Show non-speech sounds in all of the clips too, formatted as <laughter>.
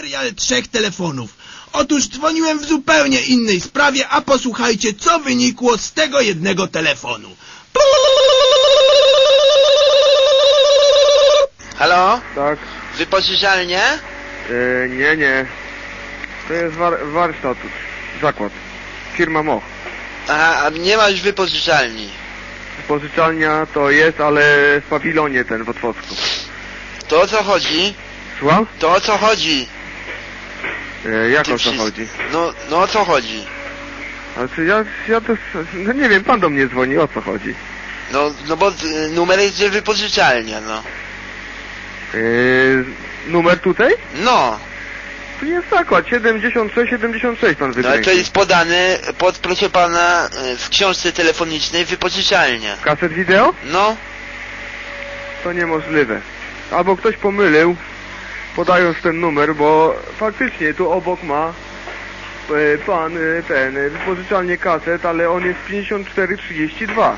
serial trzech telefonów. Otóż dzwoniłem w zupełnie innej sprawie, a posłuchajcie, co wynikło z tego jednego telefonu. Halo? Tak. Wypożyczalnia? E, nie, nie. To jest war warsztat, zakład. Firma Moch. Aha, a nie ma już wypożyczalni. Pożyczalnia to jest, ale w pawilonie ten w Otwocku. To o co chodzi? Słucham? To o co chodzi? E, jak Ty o co chodzi? No, no o co chodzi? Ale czy ja, ja to, no nie wiem, pan do mnie dzwoni, o co chodzi? No, no bo y, numer jest, że wypożyczalnia, no. E, numer tutaj? No, Tu jest zakład, 76, 76 pan no ale to jest podane pod, proszę pana, y, w książce telefonicznej wypożyczalnia. Kaset wideo? No, To niemożliwe. Albo ktoś pomylił, podając ten numer, bo faktycznie tu obok ma e, pan e, ten e, wypożyczalnię kaset, ale on jest 5432.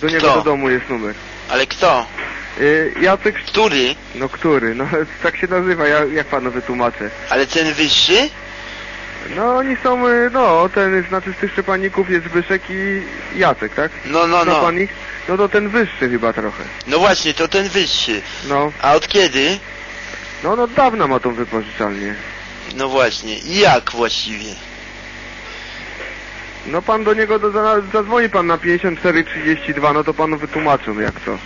Do niego Kto? do domu jest numer. ale kto? Jacek, Który? no który, no <laughs> tak się nazywa, ja, jak panu wytłumaczę. Ale ten wyższy? No oni są, no ten znaczy z tych szczepaników jest Zbyszek i Jacek, tak? No, no, Zna no. pan ich? No to ten wyższy chyba trochę. No właśnie, to ten wyższy. No, A od kiedy? No on od dawna ma tą wypożyczalnię. No właśnie, i jak właściwie? No pan do niego do, za- zadzwoni pan na 5432, no to panu wytłumaczą jak to.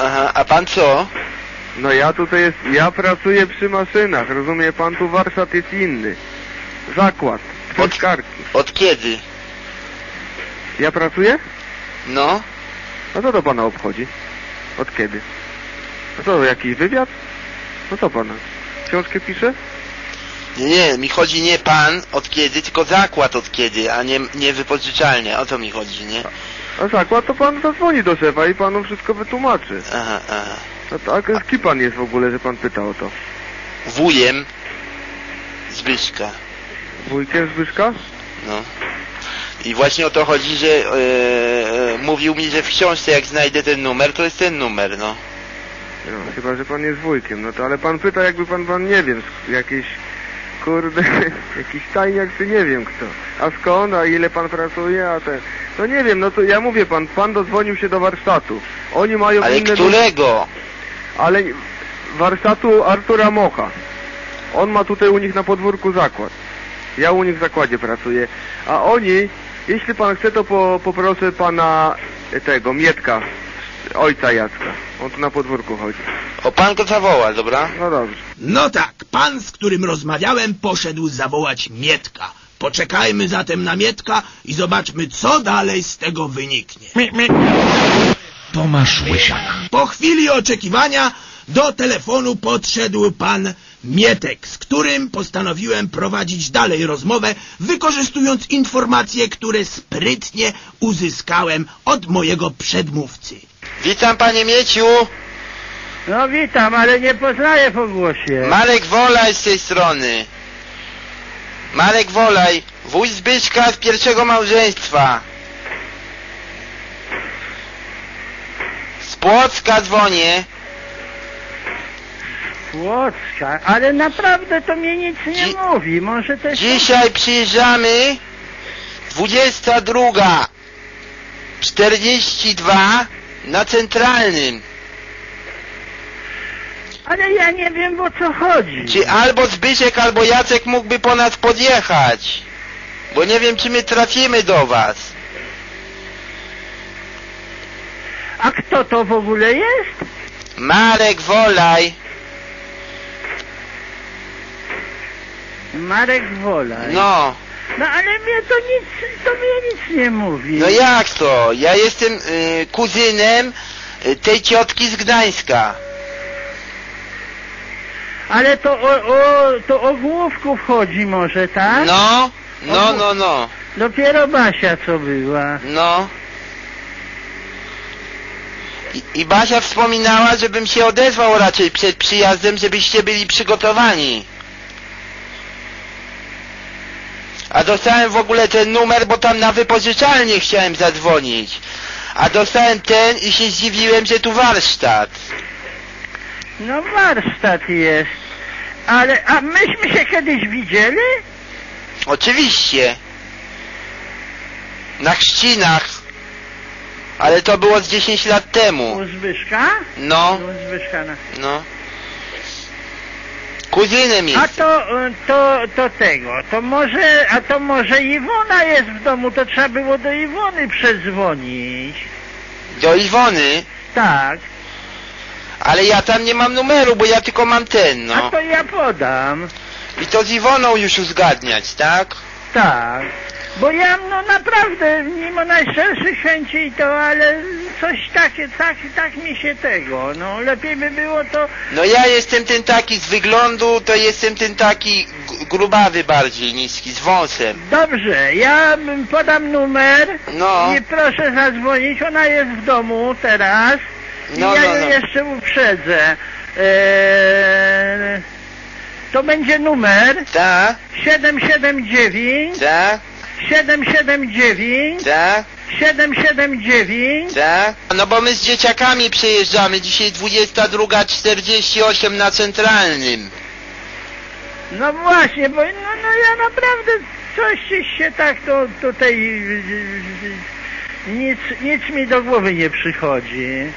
Aha, a pan co? No ja tutaj jest, ja pracuję przy maszynach, rozumie pan, tu warsztat jest inny. Zakład, Od-. Od kiedy? Ja pracuję? No, No co to pana obchodzi? Od kiedy? No co, jakiś wywiad? No co pana? Książkę pisze? nie, nie, mi chodzi nie pan od kiedy, tylko zakład od kiedy, a nie, nie wypożyczalnia, o to mi chodzi, nie? A zakład to pan zadzwoni do szefa i panu wszystko wytłumaczy. Aha, aha. No tak, z kim pan jest w ogóle, że pan pyta o to? Wujem Zbyszka, Wujkiem Zbyszka? no. I właśnie o to chodzi, że e, e, mówił mi, że w książce jak znajdę ten numer, to jest ten numer, no. No, chyba, że pan jest wujkiem, no to ale pan pyta jakby pan, pan nie wiem, jakieś, kurde, <laughs> jakiś tajniak czy nie wiem kto. A skąd, a ile pan pracuje, a ten, no nie wiem, no to ja mówię pan, pan dodzwonił się do warsztatu. Oni mają Ale inne... którego? Ale warsztatu Artura Mocha. On ma tutaj u nich na podwórku zakład. Ja u nich w zakładzie pracuję. A oni, jeśli pan chce, to po, poproszę pana tego, Mietka, ojca Jacka. On tu na podwórku chodzi. O, pan go zawoła, dobra? No dobrze. No tak, pan, z którym rozmawiałem, poszedł zawołać Mietka. Poczekajmy zatem na Mietka i zobaczmy, co dalej z tego wyniknie. Tomasz Łysiak. Po chwili oczekiwania do telefonu podszedł pan Mietek, z którym postanowiłem prowadzić dalej rozmowę, wykorzystując informacje, które sprytnie uzyskałem od mojego przedmówcy. Witam panie Mieciu, No witam, ale nie poznaję po głosie. Marek Wolaj z tej strony. Marek Wolaj, wuj Zbyszka z pierwszego małżeństwa. Z Płocka dzwonię. Płocka, ale naprawdę to mnie nic nie Dzi- mówi. Może też... Dzisiaj przyjeżdżamy 22 42 na centralnym. Ale ja nie wiem o co chodzi. Czy albo Zbyszek, albo Jacek mógłby po nas podjechać? Bo nie wiem, czy my trafimy do was. A kto to w ogóle jest? Marek Wolaj. Marek Wolaj. No, No ale mnie to nic, to mnie nic nie mówi. no jak to? Ja jestem y, kuzynem y, tej ciotki z Gdańska. Ale to o, o, to o główków chodzi może, tak? No, no, no, no, Dopiero Basia co była. no. I, I Basia wspominała, żebym się odezwał raczej przed przyjazdem, żebyście byli przygotowani. A dostałem w ogóle ten numer, bo tam na wypożyczalnię chciałem zadzwonić. A dostałem ten i się zdziwiłem, że tu warsztat. No warsztat jest. Ale, a myśmy się kiedyś widzieli? Oczywiście. Na chrzcinach. Ale to było z 10 lat temu. U Zbyszka? No, U Zbyszka, no. no. Kuzynem A jest. to, y, to, to tego, to może, a to może Iwona jest w domu, to trzeba było do Iwony przedzwonić. Do Iwony. Tak, Ale ja tam nie mam numeru, bo ja tylko mam ten, a no. to ja podam. I to z Iwoną już uzgadniać, tak? Tak. Bo ja no naprawdę, mimo najszczerszych chęci to, ale coś takie, tak, tak mi się tego, no lepiej by było to, No ja jestem ten taki z wyglądu, to jestem ten taki grubawy bardziej, niski, z wąsem. dobrze, ja podam numer No, i proszę zadzwonić, ona jest w domu teraz i No, ja no, ją no. jeszcze uprzedzę. Eee, to będzie numer tak, 779 tak, 779 tak, 779 tak. No bo my z dzieciakami przyjeżdżamy, dzisiaj 22.48 na centralnym. No właśnie, bo no, no ja naprawdę coś się tak to tutaj nic, nic mi do głowy nie przychodzi.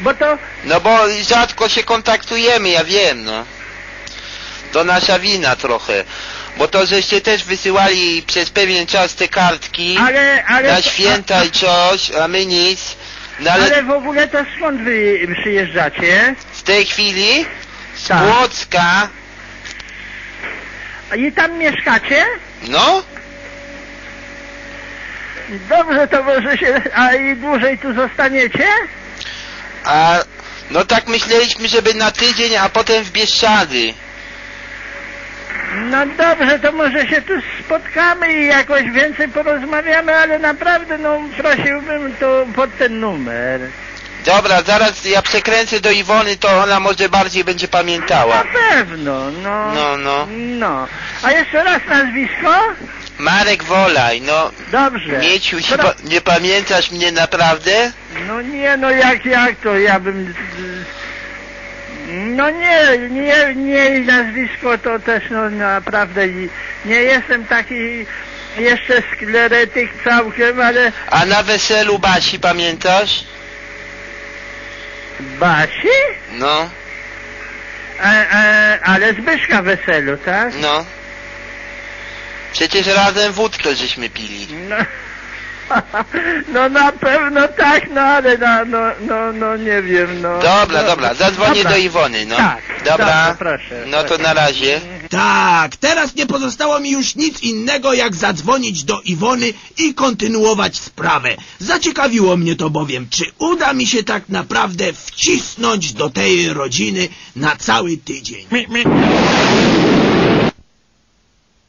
Bo to No bo rzadko się kontaktujemy, ja wiem, no. To nasza wina trochę. Bo to żeście też wysyłali przez pewien czas te kartki ale ale na święta i coś, a my nic. No ale, ale w ogóle to skąd wy przyjeżdżacie? w tej chwili z Tak. Płocka, I tam mieszkacie? no, Dobrze, to może się, a i dłużej tu zostaniecie? a no tak myśleliśmy, żeby na tydzień, a potem w Bieszczady. No dobrze, to może się tu spotkamy i jakoś więcej porozmawiamy, ale naprawdę no prosiłbym to pod ten numer. Dobra, zaraz ja przekręcę do Iwony, to ona może bardziej będzie pamiętała. Na pewno, no. No, no. No. A jeszcze raz nazwisko? Marek Wolaj, no, Dobrze. Mieciu, nie, Pro- nie pamiętasz mnie naprawdę? No nie, no jak, jak to, ja bym... No nie, nie, nie nazwisko to też no naprawdę nie, jestem taki jeszcze skleretyk całkiem, ale A na weselu Basi pamiętasz? Basi? No, E, e, ale Zbyszka weselu, tak? no. Przecież razem wódkę żeśmy pili. No, no na pewno tak, no ale no, no, no, no nie wiem, no. Dobra, no, dobra, zadzwonię dobra. do Iwony, no. Tak, Dobra, dobra, proszę, no to proszę. na razie. Tak, teraz nie pozostało mi już nic innego, jak zadzwonić do Iwony i kontynuować sprawę. Zaciekawiło mnie to bowiem, czy uda mi się tak naprawdę wcisnąć do tej rodziny na cały tydzień. Mi, mi.